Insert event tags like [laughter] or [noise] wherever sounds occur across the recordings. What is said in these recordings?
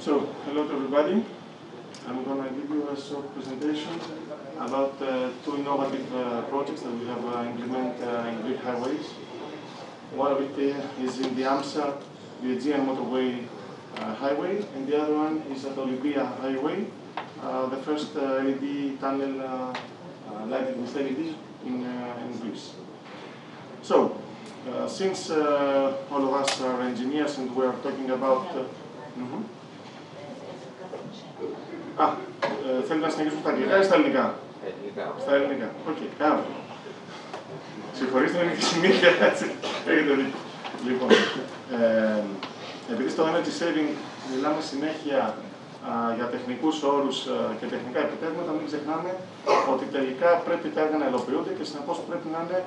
So, hello to everybody. I'm going to give you a short presentation about uh, two innovative uh, projects that we have uh, implemented uh, in Greek highways. One of it uh, is in the AMSA, the Aegean Motorway uh, Highway, and the other one is at Olympia Highway, the first LED tunnel lighted with LEDs in, in Greece. So, since all of us are engineers and we are talking about... Uh, mhm. Α, ε, θέλετε να συνεχίσουμε στα αγγλικά ή στα ελληνικά; Ελληνικά. Στα ελληνικά. OK, okay, κάμε. Συγχωρήστε με τη συνήθεια, έτσι. Έχετε δίκιο. Λοιπόν, ε, επειδή στο energy saving μιλάμε συνέχεια α, για τεχνικούς όρους α, και τεχνικά επιτεύγματα, μην ξεχνάμε ότι τελικά πρέπει τα έργα να υλοποιούνται και συνεπώς πρέπει να είναι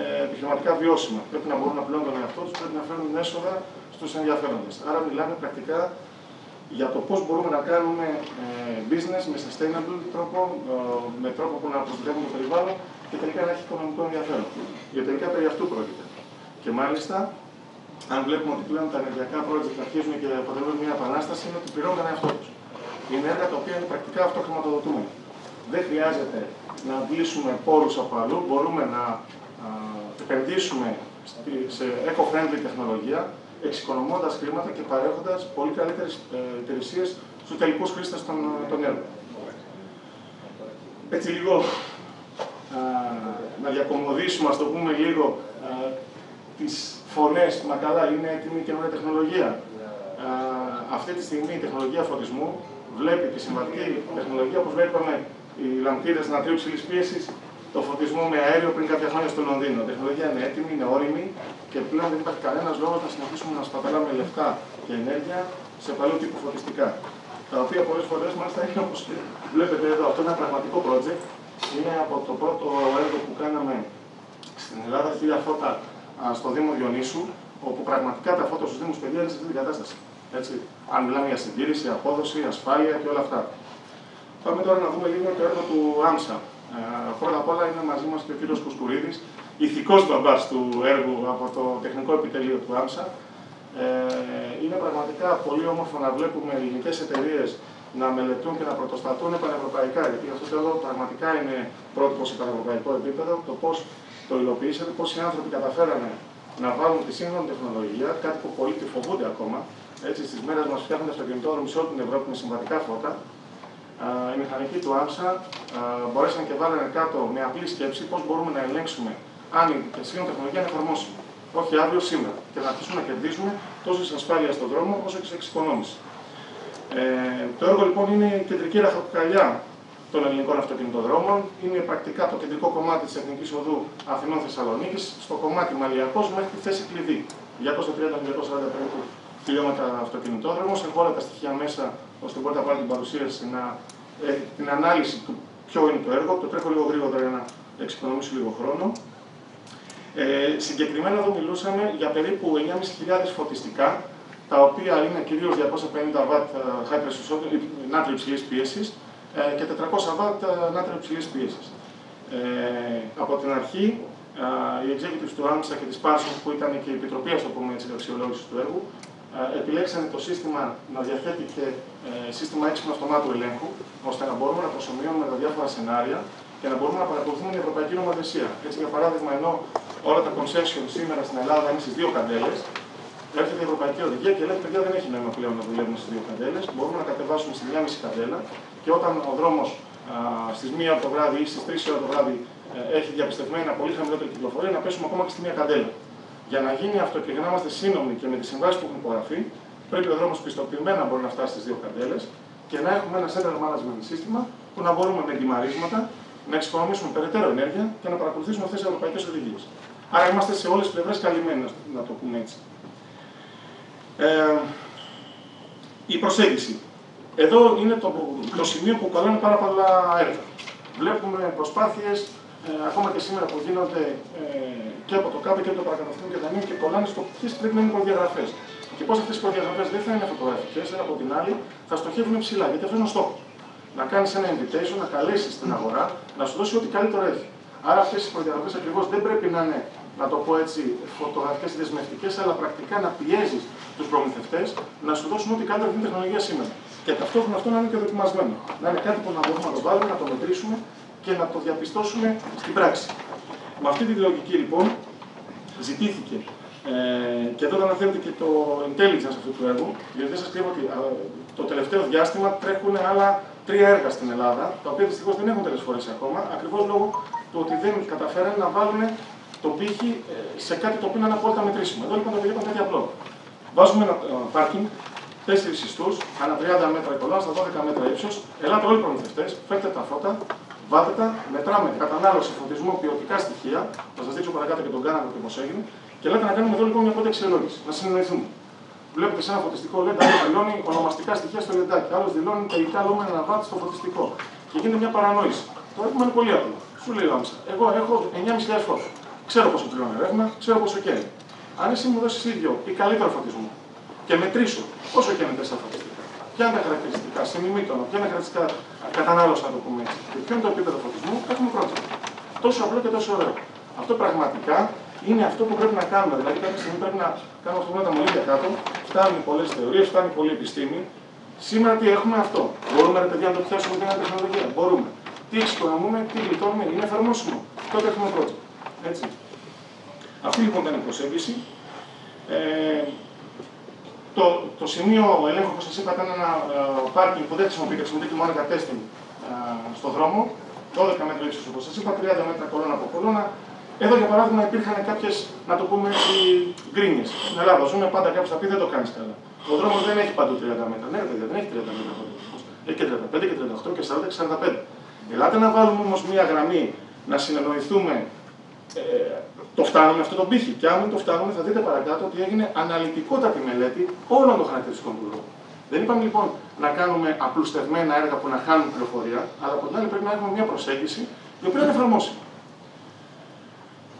ε, επιχειρηματικά βιώσιμα. Πρέπει να μπορούν να πληρώνουν τον εαυτό τους, πρέπει να φέρνουν έσοδα στους ενδιαφέροντες. Άρα μιλάμε πρακτικά για το πώς μπορούμε να κάνουμε ε, business με sustainable τρόπο, ε, με τρόπο που να προστατεύουμε το περιβάλλον και τελικά να έχει οικονομικό ενδιαφέρον. Γιατί τελικά περί αυτού πρόκειται. Και μάλιστα, αν βλέπουμε ότι πλέον τα ενεργειακά project αρχίζουν και αποτελούν μια επανάσταση, είναι ότι πληρώνουν τον εαυτό τους. Είναι έργα τα οποία είναι πρακτικά αυτοχρηματοδοτούμενα. Δεν χρειάζεται να αντλήσουμε πόρους από αλλού, μπορούμε να α, επενδύσουμε στη- σε eco-friendly τεχνολογία, εξοικονομώντας χρήματα και παρέχοντας πολύ καλύτερες υπηρεσίες στους τελικούς χρήστες των, των έργων. Έτσι λίγο α, να διακομωδήσουμε, ας το πούμε λίγο, α, τις φωνές, μα καλά, είναι έτοιμη η καινούργια τεχνολογία. Α, αυτή τη στιγμή η τεχνολογία φωτισμού βλέπει τη συμβατική τεχνολογία, όπως βλέπαμε οι λαμπτήρες νατρίου ψηλής πίεσης, το φωτισμό με αέριο πριν κάποια χρόνια στο Λονδίνο. Η τεχνολογία είναι έτοιμη, είναι όρημη και πλέον δεν υπάρχει κανένας λόγος να συνεχίσουμε να σπαταλάμε λεφτά και ενέργεια σε παλιού τύπου φωτιστικά. Τα οποία πολλές φορές μάλιστα είναι όπως βλέπετε εδώ. Αυτό είναι ένα πραγματικό project. Είναι από το πρώτο έργο που κάναμε στην Ελλάδα, χίλια φώτα α, στο Δήμο Διονύσου, όπου πραγματικά τα φώτα στους Δήμους παιδιά είναι σε αυτή την κατάσταση. Έτσι. Αν μιλάμε για συντήρηση, απόδοση, ασφάλεια και όλα αυτά. Πάμε τώρα να δούμε λίγο το έργο του Άμσα. Ε, πρώτα απ' όλα είναι μαζί μας και ο κύριο Κουσκουρίδη, ηθικός μπαμπάς του έργου από το τεχνικό επιτελείο του Άμσα. Ε, είναι πραγματικά πολύ όμορφο να βλέπουμε ελληνικές εταιρείες να μελετούν και να πρωτοστατούν πανευρωπαϊκά. Γιατί αυτό το έργο πραγματικά είναι πρότυπο σε πανευρωπαϊκό επίπεδο. Το πώς το υλοποιήσατε, πώς οι άνθρωποι καταφέρανε να βάλουν τη σύγχρονη τεχνολογία, κάτι που πολλοί τη φοβούνται ακόμα. Έτσι, στις μέρες μας φτιάχνουν αυτοκινητόδρομοι σε όλη την Ευρώπη με συμβατικά φώτα. Α, οι μηχανικοί του ΆΜΣΑ α, μπορέσαν και βάλανε κάτω με απλή σκέψη πώς μπορούμε να ελέγξουμε αν η σύγχρονη τεχνολογία είναι εφαρμόσιμη. Όχι αύριο, σήμερα. Και να αρχίσουμε να κερδίσουμε τόσο σε ασφάλεια στον δρόμο όσο και σε εξοικονόμηση. Ε, το έργο λοιπόν είναι η κεντρική ραχοκοκαλιά των ελληνικών αυτοκινητοδρόμων. Είναι πρακτικά το κεντρικό κομμάτι της Εθνικής Οδού Αθηνών Θεσσαλονίκης, στο κομμάτι Μαλιακός μέχρι τη θέση κλειδί. 230-240 περίπου χιλιόμετρα αυτοκινητόδρομο. Έχω όλα τα στοιχεία μέσα ώστε μπορείτε να πάρετε την παρουσίαση να ε, την ανάλυση του ποιο είναι το έργο. Το τρέχω λίγο γρήγορα για να εξοικονομήσω λίγο χρόνο. Ε, συγκεκριμένα εδώ μιλούσαμε για περίπου 9.500 φωτιστικά, τα οποία είναι κυρίως 250 W high pressure shot, νάτριο υψηλής πίεσης ε, και 400 W νάτριο υψηλής πίεσης. Ε, από την αρχή, ε, οι executives του AMSA και της Parsons, που ήταν και η επιτροπή ας το πούμε, έτσι, αξιολόγησης του έργου, ε, επιλέξανε το σύστημα να διαθέτει και ε, σύστημα έξυπνου αυτομάτου ελέγχου, ώστε να μπορούμε να προσωμιώνουμε τα διάφορα σενάρια και να μπορούμε να παρακολουθούμε την ευρωπαϊκή νομοθεσία. Έτσι, για παράδειγμα, ενώ όλα τα concession σήμερα στην Ελλάδα είναι στις δύο καντέλες, έρχεται η Ευρωπαϊκή Οδηγία και λέει: Παιδιά, δεν έχει νόημα πλέον να δουλεύουμε στις δύο καντέλες. Μπορούμε να κατεβάσουμε στη μία μισή καντέλα και όταν ο δρόμος στις 1 το βράδυ ή στις 3 ώρα το βράδυ ε, έχει διαπιστευμένα πολύ χαμηλότερη κυκλοφορία, να πέσουμε ακόμα και στη μία καντέλα. Για να γίνει αυτό και για να είμαστε σύνομοι και με τις συμβάσεις που έχουν υπογραφεί, πρέπει ο δρόμος πιστοποιημένα να μπορεί να φτάσει στις δύο καντέλε και να έχουμε ένα central management σύστημα που να μπορούμε με εντυμαρίσματα να εξοικονομήσουμε περαιτέρω ενέργεια και να παρακολουθήσουμε αυτές τις ευρωπαϊκές οδηγίες. Άρα είμαστε σε όλες τις πλευρές καλυμμένοι, να το πούμε έτσι. Ε, η προσέγγιση. Εδώ είναι το, το σημείο που κολλάνε πάρα πολλά έργα. Βλέπουμε προσπάθειες ε, ακόμα και σήμερα που γίνονται ε, και από το ΚΑΠ και από το παρακαταθήκον και δανείο και κολλάνε στο ποιες πρέπει να είναι οι προδιαγραφές. Και πώς αυτές οι προδιαγραφές δεν θα είναι φωτογραφικές, αλλά από την άλλη θα στοχεύουν ψηλά. Γιατί αυτό είναι ο στόχος. Να κάνεις ένα invitation, να καλέσεις την αγορά, να σου δώσει ό,τι καλύτερο έχει. Άρα αυτές οι προδιαγραφές ακριβώς δεν πρέπει να είναι να το πω έτσι, φωτογραφικές ή δεσμευτικές, αλλά πρακτικά να πιέζεις τους προμηθευτές να σου δώσουν ό,τι καλύτερα την τεχνολογία σήμερα. Και ταυτόχρονα αυτό να είναι και δοκιμασμένο. Να είναι κάτι που να μπορούμε να το βάλουμε, να το μετρήσουμε και να το διαπιστώσουμε στην πράξη. Με αυτή τη λογική λοιπόν ζητήθηκε ε, και εδώ αναφέρεται και το intelligence αυτού του έργου, γιατί δεν σας κρύβω ότι το τελευταίο διάστημα τρέχουν άλλα τρία έργα στην Ελλάδα, τα οποία δυστυχώς δεν έχουν τελεσφορήσει ακόμα, ακριβώς λόγω του ότι δεν καταφέραν να βάλουν το πύχη ε, σε κάτι το οποίο είναι απόλυτα μετρήσιμο. Εδώ λοιπόν το παιδί ήταν κάτι απλό. Βάζουμε ένα πάρκινγκ, τέσσερις ιστού, ανά 30 μέτρα κολλάς, στα 12 μέτρα ύψος. Ελάτε όλοι οι προμηθευτές, φέρτε τα φώτα, βάλτε τα, μετράμε κατανάλωση, φωτισμό, ποιοτικά στοιχεία. Θα σας δείξω παρακάτω και τον κάναμε και πώς έγινε. Και λέτε να κάνουμε εδώ λοιπόν μια πρώτη αξιολόγηση, να συνεννοηθούμε. Βλέπετε σε ένα φωτιστικό λέτε, άλλο δηλώνει ονομαστικά στοιχεία στο λεντάκι, άλλος δηλώνει τελικά λόγια να βάτε στο φωτιστικό. Και γίνεται μια παρανόηση. Το έχουμε είναι πολύ απλό. Σου λέει άμεσα, εγώ έχω 9.500 φώτα. Ξέρω πόσο πληρώνει ρεύμα, ξέρω πόσο καίει. Αν εσύ μου δώσεις ίδιο ή καλύτερο φωτισμό και μετρήσω πόσο καίνε τέσσερα φωτιστικά, ποια είναι τα χαρακτηριστικά, συνημήτωνα, ποια είναι τα χαρακτηριστικά κατανάλωση, να το πούμε έτσι, και ποιο είναι το επίπεδο φωτισμού, έχουμε πρώτο. Τόσο απλό και τόσο ωραίο. Αυτό πραγματικά είναι αυτό που πρέπει να κάνουμε. Δηλαδή, κάποια στιγμή πρέπει να κάνουμε αυτό που τα μολύβια κάτω. Φτάνουν πολλές θεωρίες, φτάνει πολλή επιστήμη. Σήμερα τι έχουμε αυτό; Μπορούμε ρε παιδιά να το πιάσουμε με την τεχνολογία; Μπορούμε. Τι εξοικονομούμε, τι γλιτώνουμε, είναι εφαρμόσιμο. Τότε έχουμε πρώτο. Έτσι. Αυτή λοιπόν ήταν η προσέγγιση. Ε, το, το σημείο ελέγχου, όπως σας είπα, ήταν ένα ε, πάρκινγκ που δεν χρησιμοποιείται, χρησιμοποιείται μόνο για τέστην ε, στον δρόμο. 12 μέτρα ύψος, όπως σας είπα, 30 μέτρα κολόνα από κολόνα. Εδώ για παράδειγμα υπήρχαν κάποιες, να το πούμε έτσι, γκρίνιες. Στην Ελλάδα ζούμε πάντα κάποιος θα πει δεν το κάνεις καλά. Ο δρόμος δεν έχει παντού 30 μέτρα. Ναι, παιδιά, δεν έχει 30 μέτρα παντού. Έχει και 35 και 38 και 40 και 45. Ελάτε να βάλουμε όμως μία γραμμή να συνεννοηθούμε ε, το φτάνουμε αυτό το πύχη. Και αν το φτάνουμε, θα δείτε παρακάτω ότι έγινε αναλυτικότατη μελέτη όλων των χαρακτηριστικών του λόγου. Δεν είπαμε λοιπόν να κάνουμε απλουστευμένα έργα που να χάνουν πληροφορία, αλλά από την άλλη πρέπει να έχουμε μια προσέγγιση η οποία είναι εφαρμόσιμη.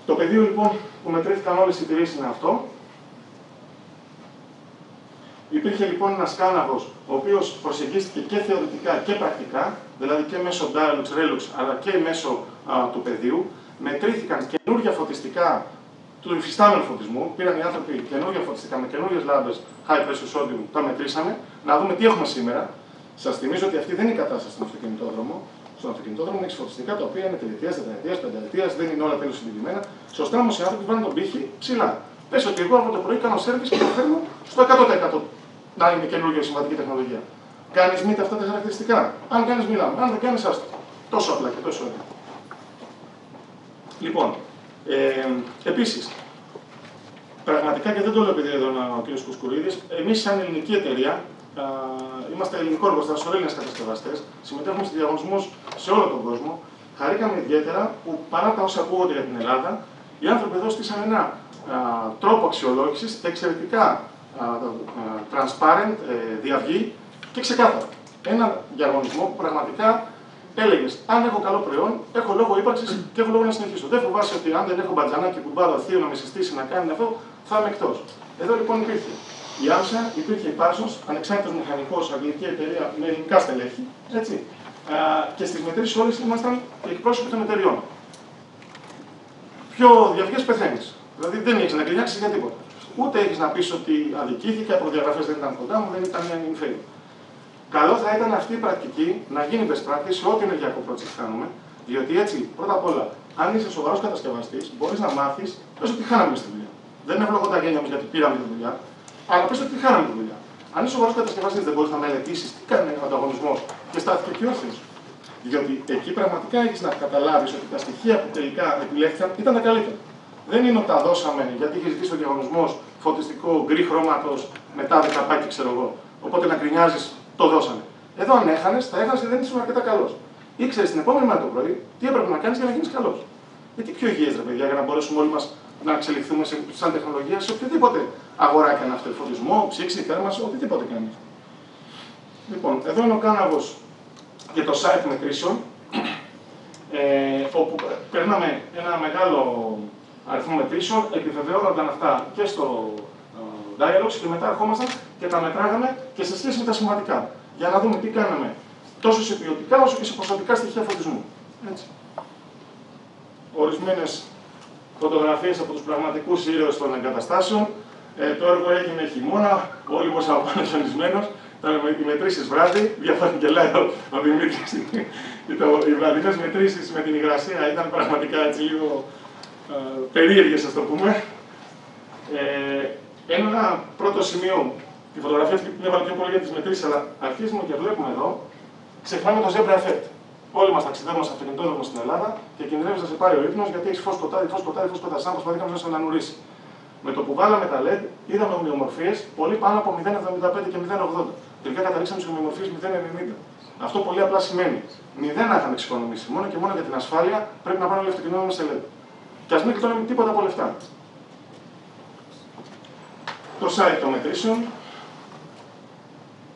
Το πεδίο λοιπόν που μετρήθηκαν όλες οι τηρήσει είναι αυτό. Υπήρχε λοιπόν ένας κάναβος ο οποίος προσεγγίστηκε και θεωρητικά και πρακτικά, δηλαδή και μέσω Dialux Relux αλλά και μέσω α, του πεδίου μετρήθηκαν καινούργια φωτιστικά του υφιστάμενου φωτισμού. Πήραν οι άνθρωποι καινούργια φωτιστικά με καινούργιες λάμπες high pressure sodium, τα μετρήσαμε, να δούμε τι έχουμε σήμερα. Σας θυμίζω ότι αυτή δεν είναι η κατάσταση στον αυτοκινητόδρομο. Στον αυτοκινητόδρομο έχει φωτιστικά τα οποία είναι τριετίας, τετραετίας, πενταετίας, δεν είναι όλα τέλος συντηρημένα. Σωστά όμως οι άνθρωποι βάλουν τον πύχη ψηλά. Πες ότι εγώ από το πρωί κάνω σερβι και το φέρνω στο 100% να είναι καινούργια συμβατική τεχνολογία. Κάνεις μύτη αυτά τα χαρακτηριστικά. Αν κάνεις, μιλάμε. Αν δεν κάνεις, άστο. Τόσο απλά και τόσο ωραία. Λοιπόν, ε, επίσης, πραγματικά και δεν το λέω επειδή εδώ είναι ο κ. Κουσκουρίδη, εμείς σαν ελληνική εταιρεία, α, είμαστε ελληνικό εργοστάσιο, Έλληνες κατασκευαστές, συμμετέχουμε σε διαγωνισμούς σε όλο τον κόσμο. Χαρήκαμε ιδιαίτερα που παρά τα όσα ακούγονται για την Ελλάδα, οι άνθρωποι εδώ στήσαν ένα α, τρόπο αξιολόγησης εξαιρετικά α, transparent, ε, διαυγή και ξεκάθαρο. Ένα διαγωνισμό που πραγματικά έλεγες: Αν έχω καλό προϊόν, έχω λόγο ύπαρξης και έχω λόγο να συνεχίσω. Δεν φοβάσαι ότι αν δεν έχω μπατζανάκι που πάρω θείο να με συστήσει να κάνει αυτό, θα είμαι εκτός. Εδώ λοιπόν υπήρχε η Άμσα, υπήρχε η Πάσο, ανεξάρτητος μηχανικός, αγγλική εταιρεία με ελληνικά στελέχη. Έτσι. Α, και στις μετρήσεις όλες ήμασταν εκπρόσωποι των εταιριών. Πιο διαυγέ πεθαίνεις. Δηλαδή δεν έχεις να κρινιάξει για τίποτα. Ούτε έχεις να πεις ότι αδικήθηκε, οι προδιαγραφέ δεν ήταν κοντά μου, δεν ήταν inferior. Καλό θα ήταν αυτή η πρακτική να γίνει best practice σε ό,τι ενεργειακό project κάνουμε, διότι έτσι, πρώτα απ' όλα, αν είσαι σοβαρός κατασκευαστής, μπορείς να μάθεις, πες ότι χάναμε στη δουλειά. Δεν ευλογώ τα γένια μας γιατί πήραμε τη δουλειά, αλλά πες ότι χάναμε τη δουλειά. Αν είσαι σοβαρός κατασκευαστής, δεν μπορείς να μελετήσεις τι κάνει ο ανταγωνισμός και στάθηκε πιο Διότι εκεί πραγματικά έχεις να καταλάβεις ότι τα στοιχεία που τελικά επιλέχθηκαν ήταν τα καλύτερα. Δεν είναι ότι τα δώσαμε γιατί είχε ζητήσει ο διαγωνισμός φωτιστικό γκρι χρώματος μετά δεκαπάκι, ξέρω εγώ. Οπότε να γκρινιάζεις το δώσανε. Εδώ αν έχανες, θα έχανες και δεν ήσουν αρκετά καλός. Ήξερες την επόμενη μέρα το πρωί τι έπρεπε να κάνεις για να γίνεις καλός. Γιατί πιο υγιέ, ρε παιδιά, για να μπορέσουμε όλοι μας να εξελιχθούμε σε, σαν τεχνολογία σε οποιοδήποτε αγορά και να φωτισμό, ψήξη, θέρμανση, οτιδήποτε κάνεις. Λοιπόν, εδώ είναι ο κάναβος για το site μετρήσεων, ε, όπου περνάμε ένα μεγάλο αριθμό μετρήσεων, επιβεβαιώνονταν αυτά και στο ε, Dialogs και μετά ερχόμασταν και τα μετράγαμε και σε σχέση με τα σημαντικά. Για να δούμε τι κάναμε τόσο σε ποιοτικά όσο και σε ποσοτικά στοιχεία φωτισμού. Έτσι. Ορισμένες φωτογραφίες από τους πραγματικούς ήρωες των εγκαταστάσεων. Ε, το έργο έγινε χειμώνα, όλοι μας από πάνω χιονισμένος. Ήταν οι μετρήσεις βράδυ, διαφάνει και λέει ο Δημήτρης. [laughs] οι βραδινές μετρήσεις με την υγρασία ήταν πραγματικά έτσι λίγο ε, περίεργες, ας το πούμε. Ε, ένα πρώτο σημείο, τη φωτογραφία αυτή την έβαλα πιο πολύ για τις μετρήσεις, αλλά αρχίζουμε και βλέπουμε εδώ, ξεχνάμε το zebra effect. Όλοι μας ταξιδεύουμε σε αυτοκινητόδρομο στην Ελλάδα και κινδυνεύεις να σε πάρει ο ύπνος γιατί έχεις φως σκοτάδι, φως σκοτάδι, φως σκοτάδι. Σαν προσπαθεί κάποιος να σε ανανουρίσει. Με το που βάλαμε τα LED, είδαμε ομοιομορφίες πολύ πάνω από 0,75 και 0,80. Τελικά καταλήξαμε σε ομοιομορφίες 0,90. Αυτό πολύ απλά σημαίνει μηδέν να είχαμε εξοικονομήσει. Μόνο και μόνο για την ασφάλεια πρέπει να πάνε όλοι αυτοκινητόδρομο σε LED. Και ας μην κλειτώνουμε τίποτα από λεφτά. Το site των μετρήσεων.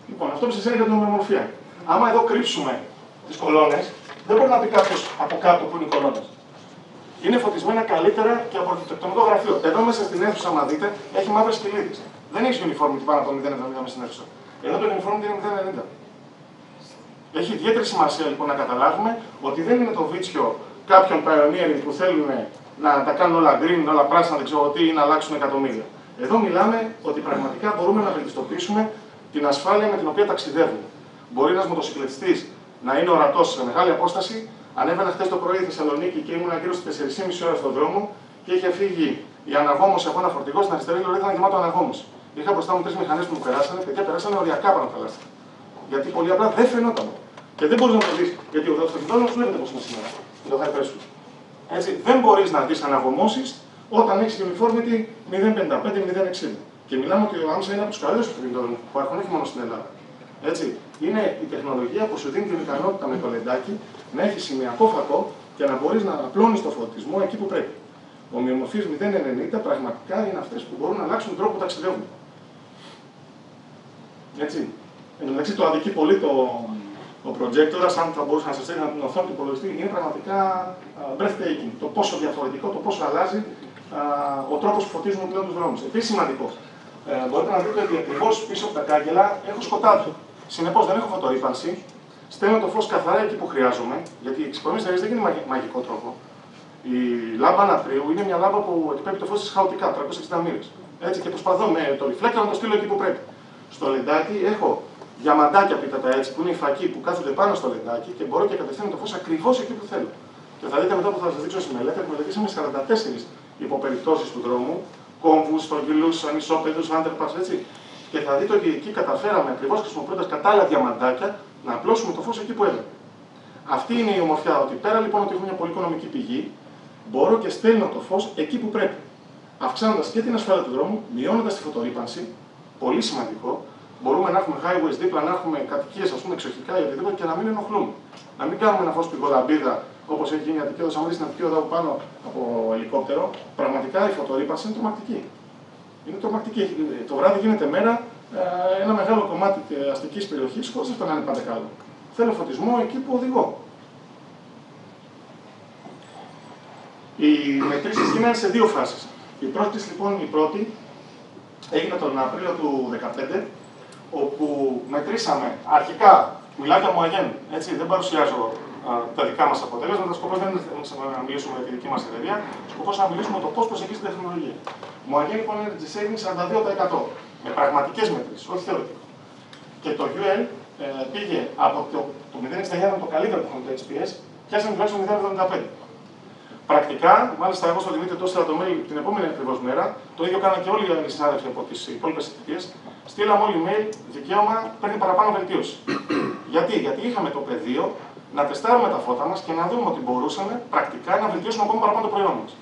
Λοιπόν, αυτό που σα έλεγα για την ομοιομορφία. Άμα εδώ κρύψουμε τις κολόνες, δεν μπορεί να πει κάποιος από κάτω που είναι οι κολόνες. Είναι φωτισμένα καλύτερα και από αρχιτεκτονικό γραφείο. Εδώ μέσα στην αίθουσα, άμα δείτε, έχει μαύρες κυλίδες. Δεν έχει uniformity πάνω από 0,70 μέσα στην αίθουσα. Εδώ το uniformity είναι 0,90. Έχει ιδιαίτερη σημασία λοιπόν να καταλάβουμε ότι δεν είναι το βίτσιο κάποιων pioneering που θέλουν να τα κάνουν όλα green, όλα πράσινα, δεν ξέρω τι, ή να αλλάξουν εκατομμύρια. Εδώ μιλάμε ότι πραγματικά μπορούμε να βελτιστοποιήσουμε την ασφάλεια με την οποία ταξιδεύουμε. Μπορεί ένας μοτοσυκλετιστής να είναι ορατός σε μεγάλη απόσταση. Ανέβαινα χθες το πρωί στη Θεσσαλονίκη και ήμουν γύρω στις 4,5 ώρες στον δρόμο και είχε φύγει η αναγόμωση από ένα φορτηγό στην αριστερή λωρίδα ήταν γεμάτο αναγόμωση. Είχα μπροστά μου τρεις μηχανές που μου περάσανε, παιδιά περάσανε οριακά πάνω θαλάσσια. Γιατί πολύ απλά δεν φαινόταν. Και δεν μπορείς να το δεις, γιατί ο δρόμο βλέπετε πώ είναι σήμερα. Με το high pressure. Έτσι, δεν μπορείς να δεις αναγωμώσει όταν έχει uniformity 0,55-0,60. Και μιλάμε ότι ο Άμσα είναι από τους καλύτερους αυτοκινητόδρομου που υπάρχουν όχι μόνο στην Ελλάδα. Έτσι. Είναι η τεχνολογία που σου δίνει την ικανότητα με το λεντάκι να έχεις σημειακό φακό και να μπορείς να απλώνεις το φωτισμό εκεί που πρέπει. Ομοιομορφίες 0,90 πραγματικά είναι αυτές που μπορούν να αλλάξουν τον τρόπο που ταξιδεύουν. Έτσι. Εν τω μεταξύ το αδικεί πολύ το, ο projector, αν θα μπορούσε να σας έδινε την οθόνη του υπολογιστή, είναι πραγματικά breathtaking. Το πόσο διαφορετικό, το πόσο αλλάζει ο τρόπος που φωτίζουμε πλέον τους δρόμους. Επίσης σημαντικό. Ε, μπορείτε να δείτε ότι ακριβώς πίσω από τα κάγκελα έχω σκοτάδι. Συνεπώς δεν έχω φωτορύπανση. Στέλνω το φως καθαρά εκεί που χρειάζομαι, γιατί η εξοικονόμηση δεν είναι μαγικό τρόπο. Η λάμπα αναπρίου είναι μια λάμπα που εκπέμπει το φως της χαοτικά, 360 μοίρες. Έτσι και προσπαθώ με το reflector να το στείλω εκεί που πρέπει. Στο λεντάκι έχω διαμαντάκια πίτατα έτσι, που είναι οι φακοί που κάθονται πάνω στο λεντάκι και μπορώ και κατευθύνω το φως ακριβώς εκεί που θέλω. Και θα δείτε μετά που θα σας δείξω στη μελέτη, που μελετήσαμε 44 υποπεριπτώσει του δρόμου, κόμβους, στρογγυλούς, ανισόπεδους, άντερπα, έτσι. Και θα δείτε ότι εκεί καταφέραμε ακριβώς χρησιμοποιώντας κατάλληλα διαμαντάκια να απλώσουμε το φως εκεί που έπρεπε. Αυτή είναι η ομορφιά, ότι πέρα λοιπόν ότι έχουμε μια πολύ οικονομική πηγή, μπορώ και στέλνω το φως εκεί που πρέπει. Αυξάνοντας και την ασφάλεια του δρόμου, μειώνοντας τη φωτορύπανση, πολύ σημαντικό, μπορούμε να έχουμε highways δίπλα, να έχουμε κατοικίες εξοχικά ή οτιδήποτε και να μην ενοχλούμε. Να μην κάνουμε ένα φως πηγολαμπίδα όπως έχει γίνει η Αττική Αν δεις την Αττική από πάνω από ελικόπτερο, πραγματικά η φωτορύπανση είναι τρομακτική. Είναι τρομακτική. Το βράδυ γίνεται μέρα ε, ένα μεγάλο κομμάτι αστικής περιοχής χωρί αυτό να είναι πάντα καλό. Θέλω φωτισμό εκεί που οδηγώ. Οι μετρήσεις γίνανε σε δύο φάσεις. Η πρώτη λοιπόν, η πρώτη, έγινε τον Απρίλιο του 2015, όπου μετρήσαμε αρχικά, μιλάω για Μουαγέν, έτσι, δεν παρουσιάζω α, τα δικά μας αποτέλεσματα. Σκοπός δεν είναι να μιλήσουμε για τη δική μας εταιρεία, σκοπός να μιλήσουμε το πώ προσεγγίζει την τεχνολογία. Μουαγέν λοιπόν είναι saving 42% με πραγματικές μετρήσεις, όχι θεωρητικά. Και το UL ε, πήγε από το, το 0,69 το καλύτερο που το HPS, πιάσαμε τουλάχιστον 0,75. Πρακτικά, μάλιστα, εγώ στο Δημήτρη το έστειλα το mail την επόμενη ακριβώς μέρα, το ίδιο κάναν και όλοι οι συνάδελφοι από τις υπόλοιπες εταιρείες. Στείλαμε όλοι mail, δικαίωμα παίρνει παραπάνω βελτίωση. [coughs] Γιατί, γιατί είχαμε το πεδίο να τεστάρουμε τα φώτα μας και να δούμε ότι μπορούσαμε πρακτικά να βελτιώσουμε ακόμα παραπάνω το προϊόν μας.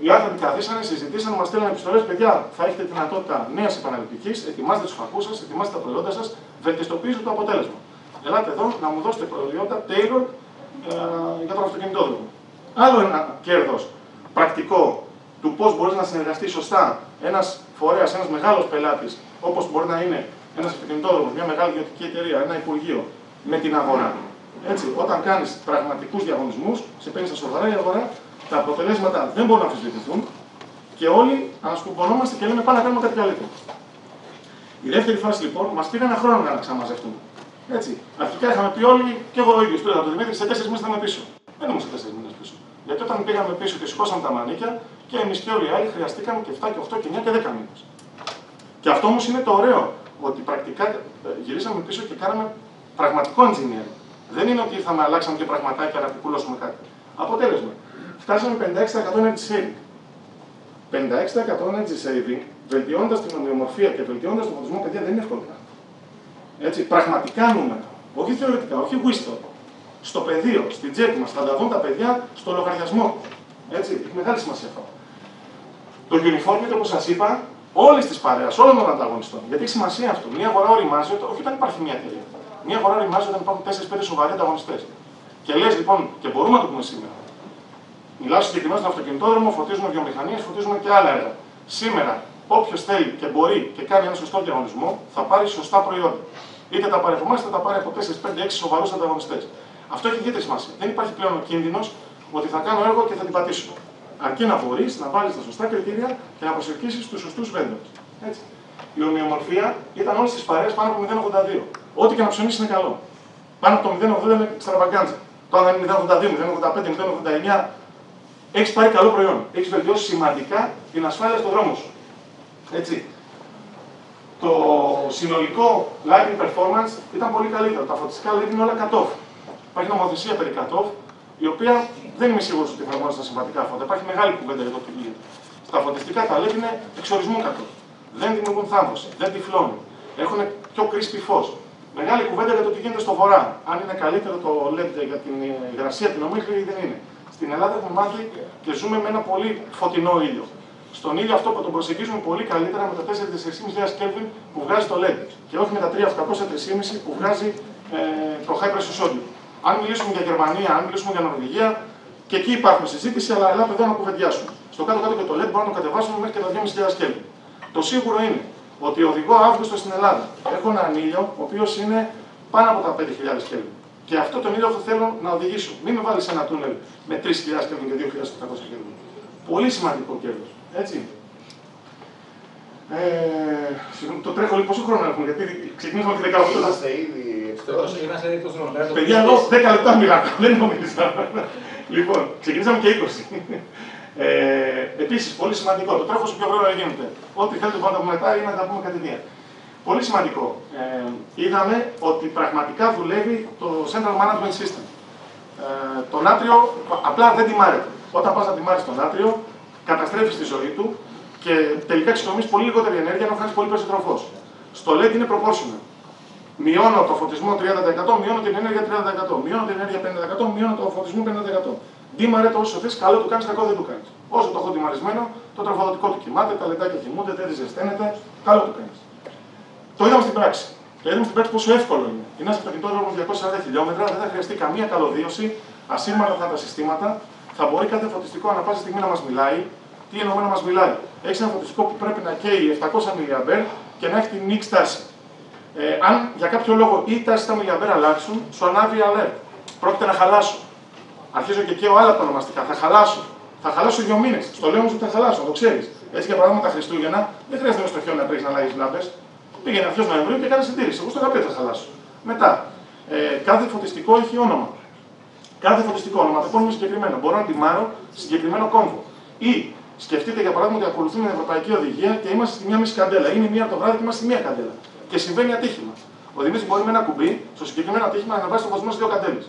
Οι άνθρωποι καθίσανε, συζητήσανε, μας στέλνουν επιστολές. Παιδιά, θα έχετε δυνατότητα νέας επαναληπτικής, ετοιμάστε τους φακούς σας, ετοιμάστε τα προϊόντα σας, βελτιστοποιήστε το αποτέλεσμα. Ελάτε εδώ να μου δώσετε προϊόντα tailor ε, για τον αυτοκινητόδρομο. Άλλο ένα κέρδος πρακτικό του πώς μπορείς να συνεργαστείς σωστά ένας φορέας, ένας μεγάλος πελάτης, όπως μπορεί να είναι ένας αυτοκινητόδρομος, μια μεγάλη ιδιωτική εταιρεία, ένα υπουργείο, με την αγορά. Έτσι, όταν κάνεις πραγματικούς διαγωνισμούς, σε παίρνεις στα σοβαρά η αγορά, τα αποτελέσματα δεν μπορούν να αμφισβητηθούν και όλοι ανασκουμπωνόμαστε και λέμε πάμε να κάνουμε κάτι καλύτερο. Η δεύτερη φάση λοιπόν μας πήρε ένα χρόνο να ξαναμαζευτούμε. Έτσι. Αρχικά είχαμε πει όλοι, και εγώ ο ίδιος πήρα το Δημήτρη, σε τέσσερις μήνες θα είμαι πίσω. Δεν ήμουν σε τέσσερις μήνες πίσω. Γιατί όταν πήγαμε πίσω και σηκώσαμε τα μανίκια, και εμείς και όλοι οι άλλοι χρειαστήκαμε και 7 και 8 και 9 και 10 μήνες. Και αυτό όμως είναι το ωραίο, ότι πρακτικά ε, γυρίσαμε πίσω και κάναμε πραγματικό engineering. Δεν είναι ότι ήρθαμε, αλλάξαμε και πραγματάκια να πικουλώσουμε κάτι. Αποτέλεσμα. Φτάσαμε 56% energy saving. 56% energy saving, βελτιώνοντας την ομοιομορφία και βελτιώνοντας τον φωτισμό, παιδιά δεν είναι εύκολο. Έτσι, πραγματικά νούμερα. Όχι θεωρητικά, όχι whistle. Στο πεδίο, στην τσέπη μας, θα τα δουν τα παιδιά στο λογαριασμό. Έτσι, έχει μεγάλη σημασία αυτό. Το uniformity, όπως σας είπα, όλης της παρέας, όλων των ανταγωνιστών. Γιατί έχει σημασία αυτό. Μια αγορά οριμάζεται, όχι όταν υπάρχει μια εταιρεία. Μια αγορά οριμάζεται όταν υπάρχουν 4-5 σοβαροί ανταγωνιστές. Και λες λοιπόν, και μπορούμε να το πούμε σήμερα. Μιλάω συγκεκριμένα στον αυτοκινητόδρομο, φωτίζουμε βιομηχανίες, φωτίζουμε και άλλα έργα. Σήμερα, όποιος θέλει και μπορεί και κάνει ένα σωστό διαγωνισμό, θα πάρει σωστά προϊόντα. Είτε τα πάρει από εμάς, είτε τα πάρει από 4, 5, 6 σοβαρούς ανταγωνιστές. Αυτό έχει ιδιαίτερη σημασία. Δεν υπάρχει πλέον ο κίνδυνος ότι θα κάνω έργο και θα την πατήσω. Αρκεί να μπορείς να βάλεις τα σωστά κριτήρια και να προσελκύσεις τους σωστούς βέντορ. Η ομοιομορφία ήταν όλες τις παρέες πάνω από 0,82. Ό,τι και να ψωνίσεις είναι καλό. Πάνω από το 0,80 είναι εξτραβαγκάντζα. Το αν είναι 0,82, 0,85, 0,89, έχεις πάρει καλό προϊόν. Έχεις βελτιώσει σημαντικά την ασφάλεια στον δρόμο σου. Έτσι. Το συνολικό lighting performance ήταν πολύ καλύτερο. Τα φωτιστικά LED είναι όλα cut-off. Υπάρχει νομοθεσία περί cut-off, η οποία δεν είμαι σίγουρος ότι εφαρμόζεται στα συμβατικά φώτα. Υπάρχει μεγάλη κουβέντα για το τι γίνεται. Στα φωτιστικά τα LED είναι εξορισμού cut-off. Δεν δημιουργούν θάμβωση, δεν τυφλώνουν. Έχουν πιο κρίσπη φως. Μεγάλη κουβέντα για το τι γίνεται στο βορρά. Αν είναι καλύτερο το LED για την υγρασία την ομίχλη ή δεν είναι. Στην Ελλάδα έχουμε μάθει και ζούμε με ένα πολύ φωτεινό ήλιο. Στον ήλιο αυτό που τον προσεγγίζουμε πολύ καλύτερα με τα 4-4,5 Kelvin που βγάζει το LED και όχι με τα 3-800-3,5 που βγάζει ε, το high pressure sodium. Αν μιλήσουμε για Γερμανία, αν μιλήσουμε για Νορβηγία, και εκεί υπάρχουν συζήτηση, αλλά ελάτε εδώ να κουβεντιάσουμε. Στο κάτω-κάτω και το LED μπορούμε να το κατεβάσουμε μέχρι και τα 2.500 Kelvin. Το σίγουρο είναι ότι οδηγώ Αύγουστο στην Ελλάδα. Έχω έναν ήλιο ο οποίος είναι πάνω από τα 5.000 Kelvin. Και αυτό τον ήλιο που θέλω να οδηγήσω. Μην με βάλεις σε ένα τούνελ με 3.000 Kelvin και 2.800 Kelvin. Πολύ σημαντικό κέρδος. Έτσι. Ε, το τρέχω λίγο, πόσο χρόνο έχουμε, γιατί ξεκινήσαμε τη 18. Είμαστε ήδη Είμαστε ήδη εκτό χρόνο. Παιδιά, εδώ 10 λεπτά μιλάω, δεν νομίζα. λοιπόν, ξεκινήσαμε και 20. Ε, Επίσης, πολύ σημαντικό, το τρέχω όσο πιο γρήγορα γίνεται. Ό,τι θέλετε πάντα από μετά ή να τα πούμε κατηδίαν. Πολύ σημαντικό. Ε, είδαμε ότι πραγματικά δουλεύει το Central Management System. Ε, το νάτριο απλά δεν τιμάρεται. Όταν πας να τιμάρεις το νάτριο, καταστρέφεις τη ζωή του και τελικά εξοικονομείς πολύ λιγότερη ενέργεια ενώ χάνεις πολύ περισσότερο φως. Στο LED είναι proportional. Μειώνω το φωτισμό 30%, μειώνω την ενέργεια 30%, μειώνω την ενέργεια 50%, μειώνω το φωτισμό 50%. Δίμαρε το όσο θες, καλό του κάνεις, κακό δεν του κάνεις. Όσο το έχω τιμαρισμένο, το τροφοδοτικό του κοιμάται, τα λετάκια κοιμούνται, δεν ζεσταίνεται, καλό του κάνεις. Το είδαμε στην πράξη. Το είδαμε στην πράξη πόσο εύκολο είναι. Είναι ένας αυτοκινητόδρομο 240 χιλιόμετρα, δεν θα χρειαστεί καμία καλωδίωση, ασύρματα θα τα συστήματα, θα μπορεί κάθε φωτιστικό ανά πάσα στιγμή να μας μιλάει. Τι εννοώ να μας μιλάει; Έχεις ένα φωτιστικό που πρέπει να καίει 700 mAh και να έχει την νίξη τάση. Ε, αν για κάποιο λόγο ή οι τάσει στα mAh αλλάξουν, σου ανάβει alert. Πρόκειται να χαλάσω. Αρχίζω και καίω άλλα ονομαστικά. Θα χαλάσω. Θα χαλάσω δύο μήνες. Στο λέω όμως ότι θα χαλάσω, το ξέρεις. Έτσι για παράδειγμα τα Χριστούγεννα δεν χρειάζεται στο χιόνι να τρέχεις να αλλάζει λάμπες. Πήγαινε αρχές Νοεμβρίου και κάνει συντήρηση. Εγώ στο είχα θα χαλάσω. Μετά, ε, κάθε φωτιστικό έχει όνομα. Κάθε φωτιστικό όνομα, το είναι συγκεκριμένο. Μπορώ να τιμάρω συγκεκριμένο κόμβο. Ή σκεφτείτε για παράδειγμα ότι ακολουθούμε την Ευρωπαϊκή Οδηγία και είμαστε στη μία μισή καντέλα. Είναι μία το βράδυ και είμαστε στη μία καντέλα. Και συμβαίνει ατύχημα. Ο Δημήτρης μπορεί με ένα κουμπί στο συγκεκριμένο ατύχημα να βάζει το φωτισμό σε δύο καντέλες.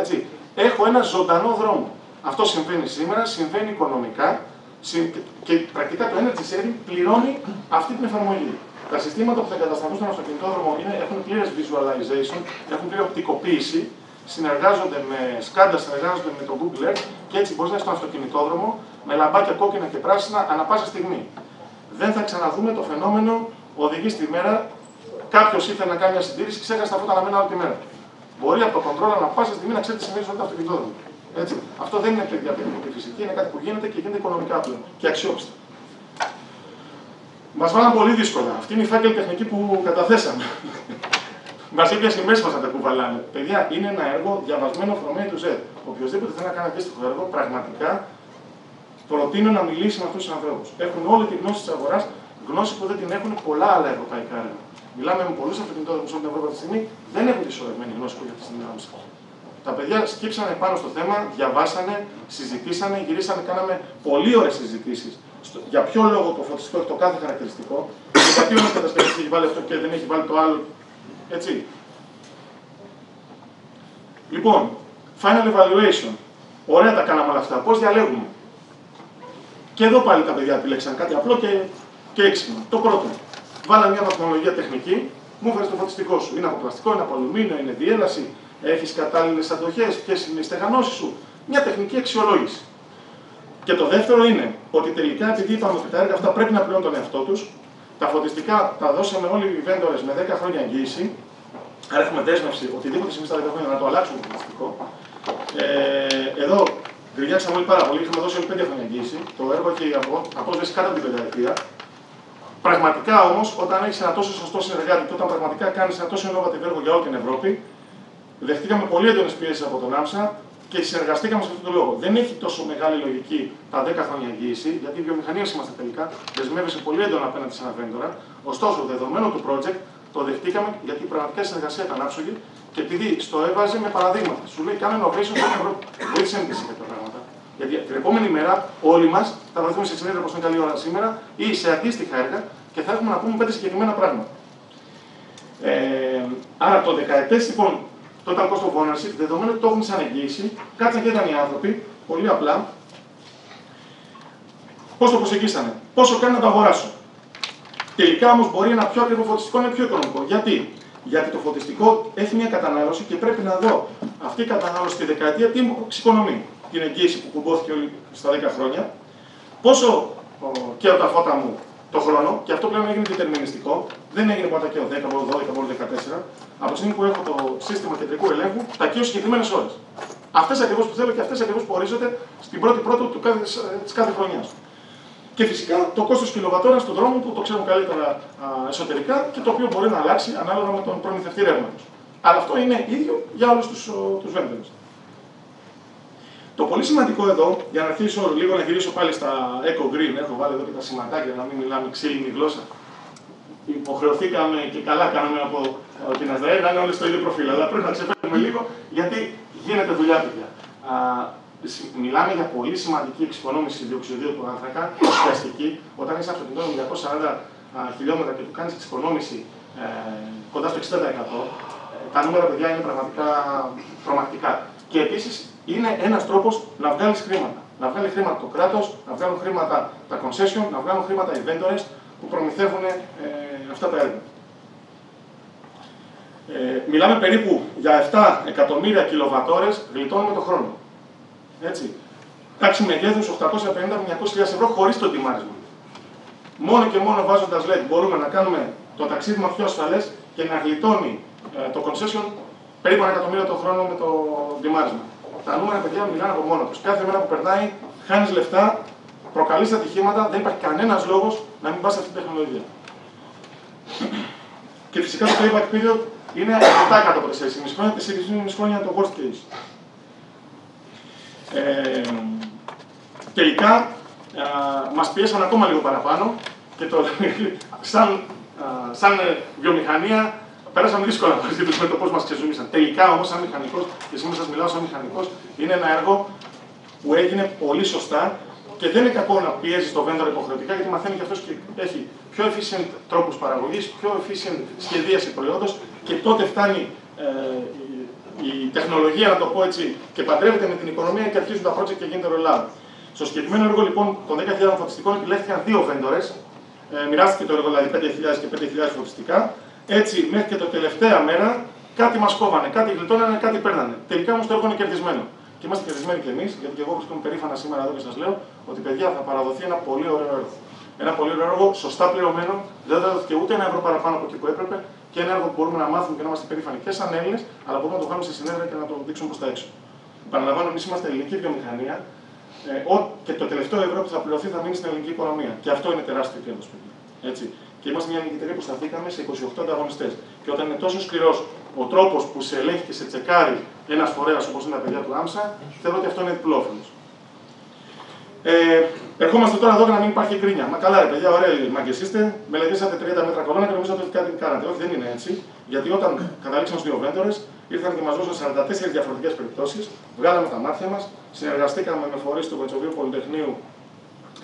Έτσι. Έχω ένα ζωντανό δρόμο. Αυτό συμβαίνει σήμερα, συμβαίνει οικονομικά και πρακτικά το Energy Saving πληρώνει αυτή την εφαρμογή. Τα συστήματα που θα εγκατασταθούν στον αυτοκινητόδρομο είναι, έχουν πλήρες visualization, έχουν πλήρη οπτικοποίηση, συνεργάζονται με σκάντα, συνεργάζονται με το Google Earth και έτσι μπορείς να είσαι στον αυτοκινητόδρομο με λαμπάκια κόκκινα και πράσινα ανά πάσα στιγμή. Δεν θα ξαναδούμε το φαινόμενο οδηγεί στη μέρα, κάποιος ήθελε να κάνει μια συντήρηση, ξέχασε τα φώτα να μένουν όλη τη μέρα. Μπορεί από το κοντρόλ να πάσα στιγμή να ξέρεις τι σημαίνει το αυτοκινητόδρομο. Έτσι. Αυτό δεν είναι παιδιά τεχνική φυσική, είναι κάτι που γίνεται και γίνεται οικονομικά πλέον και αξιόπιστα. Μας βάλαν πολύ δύσκολα. Αυτή είναι η φάκελη τεχνική που καταθέσαμε. [laughs] Μας έπιασε η μέση μας να τα κουβαλάμε. Παιδιά, είναι ένα έργο διαβασμένο from A to Z. Οποιοδήποτε θέλει να κάνει αντίστοιχο έργο, πραγματικά προτείνω να μιλήσει με αυτούς τους ανθρώπους. Έχουν όλη τη γνώση της αγοράς, γνώση που δεν την έχουν πολλά άλλα ευρωπαϊκά έργα. Μιλάμε με πολλούς αυτοκινητόδρομους όλη την Ευρώπη αυτή τη στιγμή, δεν έχουν τη σωρευμένη γνώση που έχει αυτή τη στιγμή Τα παιδιά σκύψανε πάνω στο θέμα, διαβάσανε, συζητήσανε, γυρίσανε, κάναμε πολύ ωραίες συζητήσεις. Για ποιο λόγο το φωτιστικό έχει το κάθε χαρακτηριστικό, γιατί ο κατασκευαστή έχει βάλει αυτό και δεν έχει βάλει το άλλο. Έτσι. Λοιπόν, final evaluation. Ωραία τα κάναμε όλα αυτά. Πώς διαλέγουμε; Και εδώ πάλι τα παιδιά επιλέξαν κάτι απλό και, και έξυπνο. Το πρώτο. Βάλαμε μια βαθμολογία τεχνική, μου έφερε το φωτιστικό σου. Είναι από πλαστικό, είναι από αλουμίνιο, είναι διέλαση, έχεις κατάλληλες αντοχές, ποιες είναι οι στεγανώσεις σου. Μια τεχνική αξιολόγηση. Και το δεύτερο είναι ότι τελικά επειδή είπαμε ότι τα έργα αυτά πρέπει να πληρώνουν τον εαυτό τους, τα φωτιστικά τα δώσαμε όλοι οι vendors με 10 χρόνια εγγύηση. Άρα έχουμε δέσμευση οτιδήποτε συμβεί στα 10 χρόνια να το αλλάξουμε το φωτιστικό. Ε, εδώ γκρινιάξαμε όλοι πάρα πολύ. Είχαμε δώσει όλοι 5 χρόνια εγγύηση. Το έργο έχει απόσβεση κάτω από την πενταετία. Πραγματικά όμως, όταν έχεις ένα τόσο σωστό συνεργάτη και όταν πραγματικά κάνεις ένα τόσο innovative έργο για όλη την Ευρώπη, δεχτήκαμε πολύ έντονες πιέσεις από τον Άμσα και συνεργαστήκαμε σε αυτόν τον λόγο. Δεν έχει τόσο μεγάλη λογική τα 10 χρόνια εγγύηση, γιατί οι βιομηχανίε είμαστε τελικά, δεσμεύεσαι πολύ έντονα απέναντι σε ένα βέντορα. Ωστόσο, δεδομένο του project, το δεχτήκαμε γιατί η πραγματικά συνεργασία ήταν άψογη και επειδή στο έβαζε με παραδείγματα. Σου λέει: Κάνε innovation στην Ευρώπη. Βοήθησε με τέτοια πράγματα. Γιατί την επόμενη μέρα όλοι μας θα βρεθούμε σε συνέδριο όπως είναι καλή ώρα σήμερα ή σε αντίστοιχα έργα και θα έχουμε να πούμε πέντε συγκεκριμένα πράγματα. Ε, άρα το δεκαετές λοιπόν total cost of ownership, δεδομένου ότι το έχουν σαν εγγύηση, κάτσαν και ήταν οι άνθρωποι, πολύ απλά, πώς το προσεγγίσανε, πόσο κάνει να το αγοράσω. Τελικά όμως μπορεί ένα πιο ακριβό φωτιστικό να είναι πιο οικονομικό. Γιατί; Γιατί το φωτιστικό έχει μια κατανάλωση και πρέπει να δω αυτή η κατανάλωση τη δεκαετία τι μου εξοικονομεί. Την εγγύηση που κουμπώθηκε στα 10 χρόνια, πόσο και τα φώτα μου το χρόνο, και αυτό πλέον έγινε διτερμινιστικό, δεν έγινε ποτέ και ο 10, ο 12, ο 14. Από τη στιγμή που έχω το σύστημα κεντρικού ελέγχου, τα καίω συγκεκριμένες ώρες. Αυτές ακριβώς που θέλω και αυτές ακριβώς που ορίζονται στην πρώτη πρώτη τη κάθε, κάθε χρονιάς. Και φυσικά το κόστος κιλοβατόρας στον δρόμο που το ξέρουμε καλύτερα α, εσωτερικά και το οποίο μπορεί να αλλάξει ανάλογα με τον προμηθευτή ρεύματος. Αλλά αυτό είναι ίδιο για όλους τους vendors. Το πολύ σημαντικό εδώ, για να αρχίσω λίγο να γυρίσω πάλι στα Eco Green, έχω βάλει εδώ και τα σηματάκια να μην μιλάμε ξύλινη γλώσσα. Υποχρεωθήκαμε και καλά κάναμε από την Αζραήλ να είναι όλοι στο ίδιο προφίλ. Αλλά πρέπει να ξεφεύγουμε λίγο γιατί γίνεται δουλειά, παιδιά. Μιλάμε για πολύ σημαντική εξοικονόμηση διοξιδίου του άνθρακα, ουσιαστική. Όταν έχει αυτοκίνητο με 240 χιλιόμετρα και του κάνεις εξοικονόμηση ε, κοντά στο 60%, ε, τα νούμερα, παιδιά, είναι πραγματικά τρομακτικά. Και επίσης είναι ένας τρόπος να βγάλεις χρήματα. Να βγάλει χρήματα το κράτος, να βγάλουν χρήματα τα concession, να βγάλουν χρήματα οι vendors που προμηθεύουν ε, αυτά τα έργα. Ε, μιλάμε περίπου για 7 εκατομμύρια κιλοβατόρες γλιτώνουμε το χρόνο. Έτσι. Τάξη μεγέθους 850 με 900.000 ευρώ χωρίς το τιμάρισμα. Μόνο και μόνο βάζοντας LED μπορούμε να κάνουμε το ταξίδι μας πιο ασφαλές και να γλιτώνει ε, το concession περίπου ένα εκατομμύριο το χρόνο με το τιμάρισμα τα νούμερα παιδιά μιλάνε από μόνο τους. Κάθε μέρα που περνάει, χάνεις λεφτά, προκαλείς ατυχήματα, δεν υπάρχει κανένας λόγος να μην πας σε αυτή την τεχνολογία. [clears throat] Και φυσικά το payback period είναι αρκετά κάτω από 4,5 χρόνια, 4,5 χρόνια το worst case. Ε, τελικά, μας πίεσαν ακόμα λίγο παραπάνω και το, [laughs] σαν, α, σαν βιομηχανία πέρασαν δύσκολα μαζί του με το πώς μας ξεζούμισαν. Τελικά όμως, σαν μηχανικός, και σήμερα σας μιλάω σαν μηχανικός, είναι ένα έργο που έγινε πολύ σωστά και δεν είναι κακό να πιέζει το vendor υποχρεωτικά γιατί μαθαίνει και αυτός και έχει πιο efficient τρόπους παραγωγής, πιο efficient σχεδίαση προϊόντος και τότε φτάνει ε, η, τεχνολογία, να το πω έτσι, και παντρεύεται με την οικονομία και αρχίζουν τα project και γίνεται rollout. Στο συγκεκριμένο έργο λοιπόν των 10.000 φωτιστικών επιλέχθηκαν δύο vendors. Ε, μοιράστηκε το έργο δηλαδή 5.000 και 5.000 φωτιστικά έτσι, μέχρι και το τελευταία μέρα κάτι μας κόβανε, κάτι γλιτώνανε, κάτι παίρνανε. Τελικά όμως το έργο είναι κερδισμένο. Και είμαστε κερδισμένοι κι εμείς, γιατί και εγώ βρίσκομαι περήφανα σήμερα εδώ και σας λέω ότι παιδιά θα παραδοθεί ένα πολύ ωραίο έργο. Ένα πολύ ωραίο έργο, σωστά πληρωμένο, δεν θα δόθηκε ούτε ένα ευρώ παραπάνω από εκεί που έπρεπε και ένα έργο που μπορούμε να μάθουμε και να είμαστε περήφανοι και σαν Έλληνες, αλλά μπορούμε να το κάνουμε σε συνέδρια και να το δείξουμε προς τα έξω. Παραλαμβάνω, εμείς είμαστε ελληνική βιομηχανία ε, και το τελευταίο ευρώ που θα πληρωθεί θα μείνει στην ελληνική οικονομία. Και αυτό είναι τεράστιο κέρδος, παιδιά. Έτσι. Και είμαστε μια εταιρεία που σταθήκαμε σε 28 ανταγωνιστές. Και όταν είναι τόσο σκληρός ο τρόπος που σε ελέγχει και σε τσεκάρει ένας φορέας όπως είναι τα παιδιά του Άμσα, θεωρώ ότι αυτό είναι διπλόφιλο. Ε, ερχόμαστε τώρα εδώ για να μην υπάρχει γκρίνια. Μα καλά, ρε παιδιά, ωραία, μαγκε είστε. Μελετήσατε 30 μέτρα κολόνα και νομίζατε ότι κάτι κάνατε. Όχι, δεν είναι έτσι. Γιατί όταν καταλήξαμε στους δύο vendors, ήρθαν και μας δώσαν 44 διαφορετικές περιπτώσεις, βγάλαμε τα μάτια μας, συνεργαστήκαμε με φορείς του Βετσοβίου Πολυτεχνείου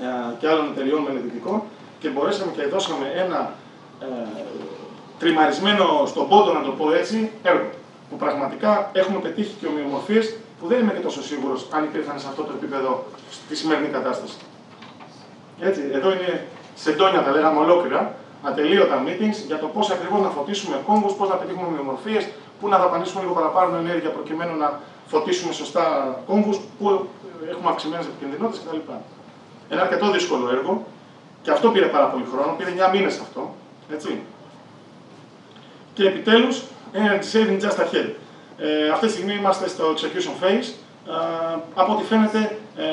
ε, και άλλων εταιριών μελετητικών και μπορέσαμε και δώσαμε ένα ε, τριμαρισμένο στον πόντο, να το πω έτσι, έργο. Που πραγματικά έχουμε πετύχει και ομοιομορφίες που δεν είμαι και τόσο σίγουρος αν υπήρχαν σε αυτό το επίπεδο στη σημερινή κατάσταση. Έτσι, εδώ είναι σεντόνια τα λέγαμε ολόκληρα, ατελείωτα meetings για το πώς ακριβώς να φωτίσουμε κόμβους, πώς να πετύχουμε ομοιομορφίες, πού να δαπανίσουμε λίγο παραπάνω ενέργεια προκειμένου να φωτίσουμε σωστά κόμβους, πού έχουμε αυξημένες επικινδυνότητες κτλ. Ένα αρκετό δύσκολο έργο και αυτό πήρε πάρα πολύ χρόνο, πήρε 9 μήνες αυτό. Έτσι. Και επιτέλους, energy saving just ahead. Ε, αυτή τη στιγμή είμαστε στο execution phase. Ε, από ό,τι φαίνεται, ε,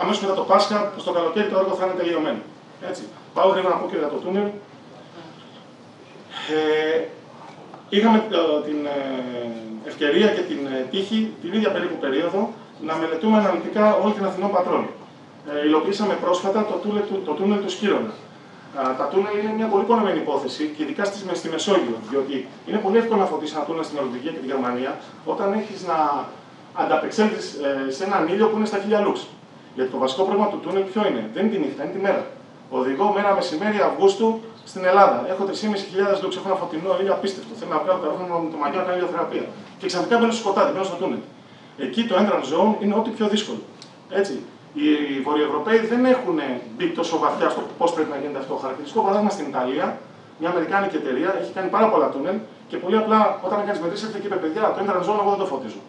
αμέσως μετά το Πάσχα, στο καλοκαίρι το έργο θα είναι τελειωμένο. Έτσι. Πάω γρήγορα να πω και για το τούνελ. Ε, είχαμε ε, την ε, ευκαιρία και την ε, τύχη, την ίδια περίπου περίοδο, να μελετούμε αναλυτικά όλη την Αθηνό Πατρόλη. Ε, υλοποιήσαμε πρόσφατα το τούνελ, το, το τούνελ του Σκύρονα. Τα τούνελ είναι μια πολύ πονεμένη υπόθεση και ειδικά στη, στη Μεσόγειο. Διότι είναι πολύ εύκολο να φωτίσει ένα τούνελ στην Νορβηγία και τη Γερμανία όταν έχεις να ανταπεξέλθεις ε, σε έναν ήλιο που είναι στα χίλια λούξ. Γιατί το βασικό πρόβλημα του τούνελ ποιο είναι, δεν είναι τη νύχτα, είναι τη μέρα. Οδηγώ μέρα μεσημέρι Αυγούστου στην Ελλάδα. Έχω 3.500 λούξ, έχω ένα φωτεινό ήλιο απίστευτο. Θέλω να βγάλω τα ρούχα με το μαγιό να κάνω ηλιοθεραπεία. Και ξαφνικά μπαίνω στο σκοτάδι, μπαίνω στο τούνελ. Εκεί το entrance zone είναι ό,τι πιο δύσκολο. Έτσι. Οι Βορειοευρωπαίοι δεν έχουν μπει τόσο βαθιά στο πώς πρέπει να γίνεται αυτό. Χαρακτηριστικό παράδειγμα στην Ιταλία, μια Αμερικάνικη εταιρεία έχει κάνει πάρα πολλά τούνελ και πολύ απλά όταν κάνεις μετρήσεις έρχεται και είπε: Παιδιά, το entrance zone εγώ δεν το φωτίζω.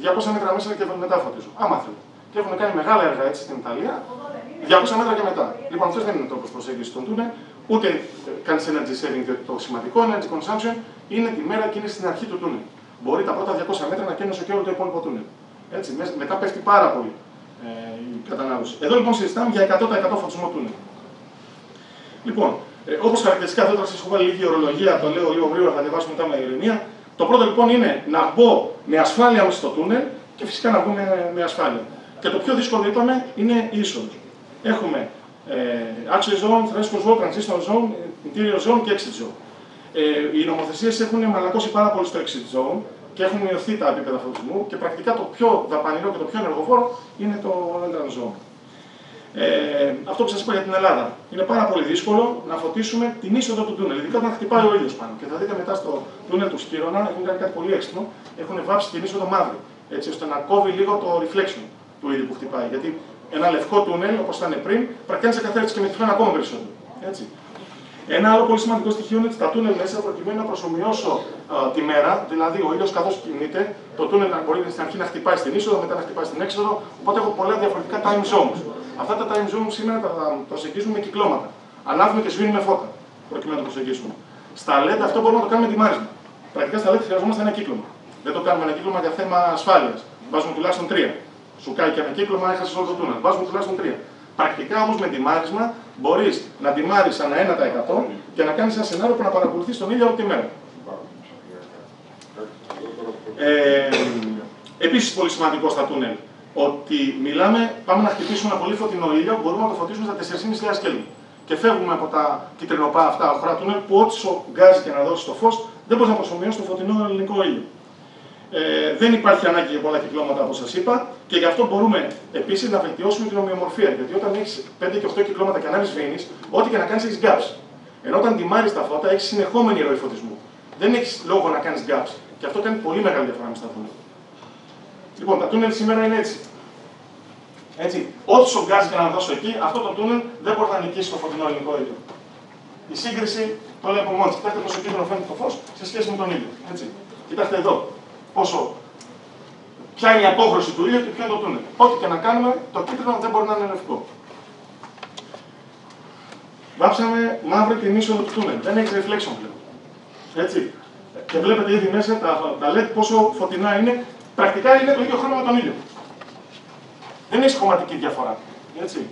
200 μέτρα μέσα και μετά φωτίζω. Άμα θέλω. Και έχουν κάνει μεγάλα έργα έτσι στην Ιταλία, 200 μέτρα και μετά. Λοιπόν, αυτός δεν είναι τρόπος προσέγγισης των τούνελ, ούτε κάνει energy saving, διότι το σημαντικό energy consumption είναι τη μέρα και είναι στην αρχή του τούνελ. Μπορεί τα πρώτα 200 μέτρα να καίνουν και όλο το υπόλοιπο τούνελ. Έτσι, μετά πέφτει πάρα πολύ ε, η κατανάλωση. Εδώ λοιπόν συζητάμε για 100% φωτισμό τούνελ. Λοιπόν, ε, όπως χαρακτηριστικά εδώ θα σας έχω βάλει λίγη ορολογία, το λέω λίγο γρήγορα, θα διαβάσουμε μετά με ηρεμία. Το πρώτο λοιπόν είναι να μπω με ασφάλεια μέσα στο τούνελ και φυσικά να μπούμε με ασφάλεια. Και το πιο δύσκολο είπαμε είναι η είσοδος. Έχουμε ε, access zone, threshold zone, transition zone, interior zone και exit zone. Ε, οι νομοθεσίες έχουν μαλακώσει πάρα πολύ στο exit zone και έχουν μειωθεί τα επίπεδα φωτισμού και πρακτικά το πιο δαπανηρό και το πιο ενεργοφόρο είναι το entrance zone. Ε, αυτό που σας είπα για την Ελλάδα. Είναι πάρα πολύ δύσκολο να φωτίσουμε την είσοδο του τούνελ, ειδικά όταν χτυπάει ο ήλιος πάνω. Και θα δείτε μετά στο τούνελ του Σκύρονα έχουν κάνει κάτι πολύ έξυπνο. Έχουν βάψει την είσοδο μαύρη. Έτσι ώστε να κόβει λίγο το reflection του ήλιου που χτυπάει. Γιατί ένα λευκό τούνελ, όπως ήταν πριν, πρακτικά σε καθαίρεση και με τυφλά ακόμα περισσότερο. Έτσι. Ένα άλλο πολύ σημαντικό στοιχείο είναι ότι τα τούνελ μέσα προκειμένου να προσωμιώσω α, τη μέρα, δηλαδή ο ήλιος καθώς κινείται, το τούνελ να μπορεί στην αρχή να χτυπάει στην είσοδο, μετά να χτυπάει στην έξοδο, οπότε έχω πολλά διαφορετικά time zones. Αυτά τα time zones σήμερα τα προσεγγίζουμε με κυκλώματα. Ανάβουμε και σβήνουμε φώτα, προκειμένου να το προσεγγίσουμε. Στα LED αυτό μπορούμε να το κάνουμε ετοιμάρισμα. Πρακτικά στα LED χρειαζόμαστε ένα κύκλωμα. Δεν το κάνουμε ένα κύκλωμα για θέμα ασφάλειας. Βάζουμε τουλάχιστον τρία. Σου κάνει και ένα κύκλωμα, έχασε όλο το τούνελ. Βάζουμε τουλάχιστον τρία. Πρακτικά όμως με τιμάρισμα μπορείς να τιμάρεις ένα 1% και να κάνεις ένα σενάριο που να παρακολουθείς τον ήλιο όλη τη μέρα. Ε, Επίσης πολύ σημαντικό στα τούνελ ότι μιλάμε, πάμε να χτυπήσουμε ένα πολύ φωτεινό ήλιο, μπορούμε να το φωτίσουμε στα 4.500 Κέλβιν. Και φεύγουμε από τα κυτρινοπά αυτά αχρά τούνελ που ό,τι σου γκάζει και να δώσει το φως δεν μπορείς να προσωμιώσεις το φωτεινό ελληνικό ήλιο. Ε, δεν υπάρχει ανάγκη για πολλά κυκλώματα όπως σας είπα και γι' αυτό μπορούμε επίσης να βελτιώσουμε την ομοιομορφία. Γιατί όταν έχεις 5 και 8 κυκλώματα και ανάβει βίνη, ό,τι και να κάνεις έχεις gaps. Ενώ όταν τιμάρεις τα φώτα έχεις συνεχόμενη ροή φωτισμού. Δεν έχεις λόγο να κάνεις gaps. Και αυτό κάνει πολύ μεγάλη διαφορά με στα τούνελ. Λοιπόν, τα τούνελ σήμερα είναι έτσι. έτσι. Ό,τι σου γκάζει και να δώσω εκεί, αυτό το τούνελ δεν μπορεί να νικήσει το φωτεινό ελληνικό ήλιο. Η σύγκριση το λέει από μόνο Κοιτάξτε πόσο κίτρινο φαίνεται το φως σε σχέση με τον ήλιο. Έτσι. Κοιτάξτε εδώ. Πόσο. Ποια είναι η απόχρωση του ήλιου και ποιο είναι το τούνελ. Ό,τι και να κάνουμε, το κίτρινο δεν μπορεί να είναι λευκό. Βάψαμε μαύρη την είσοδο του τούνελ. Δεν έχει reflection πλέον. Έτσι. Και βλέπετε ήδη μέσα τα, τα LED πόσο φωτεινά είναι πρακτικά είναι το ίδιο χρώμα με τον ήλιο. Δεν έχει χρωματική διαφορά. Έτσι.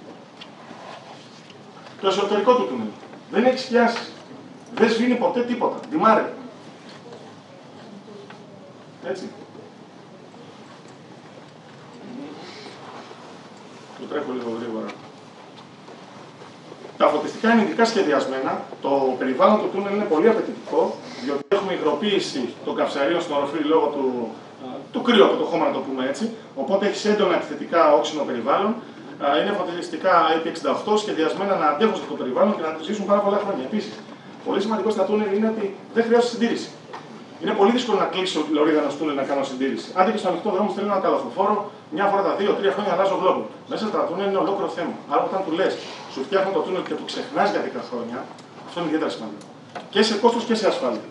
Το εσωτερικό του τούνελ. Δεν έχει σκιάσεις. Δεν σβήνει ποτέ τίποτα. Δημάρε. Έτσι. Το τρέχω λίγο γρήγορα. Τα φωτιστικά είναι ειδικά σχεδιασμένα. Το περιβάλλον του τούνελ είναι πολύ απαιτητικό, διότι έχουμε έχουμε υγροποίηση των καυσαρίων στην οροφή λόγω του, του κρύου από το χώμα, να το πούμε έτσι. Οπότε έχει έντονα επιθετικά όξινο περιβάλλον. Είναι φωτιστικά IP68 σχεδιασμένα να αντέχουν στο περιβάλλον και να του ζήσουν πάρα πολλά χρόνια. Επίσης, πολύ σημαντικό στα τούνελ είναι ότι δεν χρειάζεται συντήρηση. Είναι πολύ δύσκολο να κλείσω τη λωρίδα ενό τούνελ να κάνω συντήρηση. Άντε και στο ανοιχτό δρόμο στέλνω ένα καλαθοφόρο, μια φορά τα δύο-τρία χρόνια αλλάζω γλώμπο. Μέσα στα τούνελ είναι ολόκληρο θέμα. Άρα όταν του λες, σου φτιάχνω το τούνελ και το ξεχνάς για 10 χρόνια, αυτό είναι ιδιαίτερα σημαντικό. Και σε κόστος και σε ασφάλεια.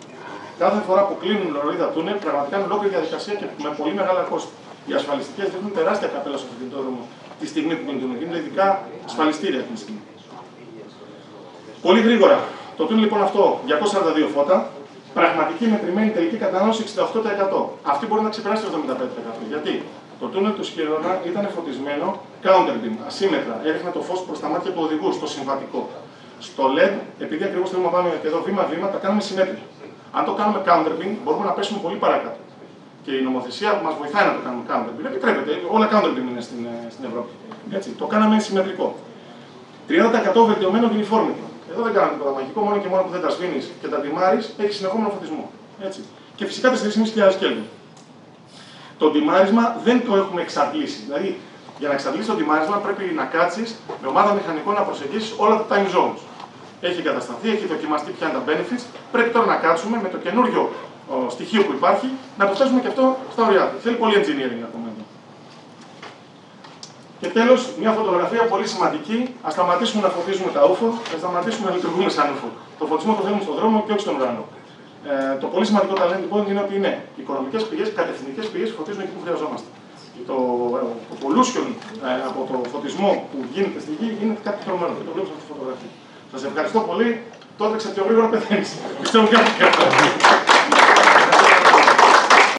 Κάθε φορά που κλείνουν λωρίδα τούνελ, πραγματικά είναι ολόκληρη διαδικασία και με πολύ μεγάλα κόστη. Οι ασφαλιστικές δίνουν τεράστια καπέλα στο αυτοκινητόδρομο τη στιγμή που κινητούν. Είναι ειδικά ασφαλιστήρια αυτή τη στιγμή. Πολύ γρήγορα. Το τούνελ λοιπόν αυτό 242 φώτα, πραγματική μετρημένη τελική κατανάλωση 68%. Αυτή μπορεί να ξεπεράσει το 75%. Γιατί; Το τούνελ του Σκυρώνα ήταν φωτισμένο counterbeam, ασύμετρα. Έριχνε το φως προς τα μάτια του οδηγού, στο συμβατικό. Στο LED, επειδή ακριβώς θέλουμε να πάμε και εδώ βήμα-βήμα, τα κάνουμε συμμέτρια. Αν το κάνουμε counterbeam, μπορούμε να πέσουμε πολύ παρακάτω. Και η νομοθεσία που μας βοηθάει να το κάνουμε counterbeam, επιτρέπεται, όλα counterbeam είναι στην, ε, στην Ευρώπη. Έτσι, το κάναμε συμμετρικό. 30% βελτιωμένο uniformity. Εδώ δεν κάνουμε τίποτα μαγικό, μόνο και μόνο που δεν τα σβήνεις και τα τιμάρεις, έχεις συνεχόμενο φωτισμό. Έτσι. Και φυσικά 4.500 Kelvin. Το τιμάρισμα δεν το έχουμε εξαντλήσει. Δηλαδή, για να εξαντλήσει το τιμάρισμα πρέπει να κάτσεις με ομάδα μηχανικών να προσεγγίσεις όλα τα time zones. Έχει εγκατασταθεί, έχει δοκιμαστεί ποια είναι τα benefits. Πρέπει τώρα να κάτσουμε με το καινούριο στοιχείο που υπάρχει να το θέσουμε και αυτό στα ωριά του. Θέλει πολύ engineering ακόμα εδώ. Και τέλος, μια φωτογραφία πολύ σημαντική. Α σταματήσουμε να φωτίζουμε τα ούφο, ας σταματήσουμε να λειτουργούμε σαν ούφο. Το φωτισμό το θέλουμε στον δρόμο και όχι στον ουρανό. Ε, το πολύ σημαντικό talent λοιπόν είναι ότι είναι οικονομικές πηγές, κατευθυντικές πηγές φωτίζουν εκεί που χρειαζόμαστε. Το, το pollution ε, από το φωτισμό που γίνεται στη γη είναι κάτι τρομερό και το βλέπουμε σε αυτή τη φωτογραφία. Σας ευχαριστώ πολύ. Τότε πιο γρήγορα πεθαίνει. Πιστεύω κάτι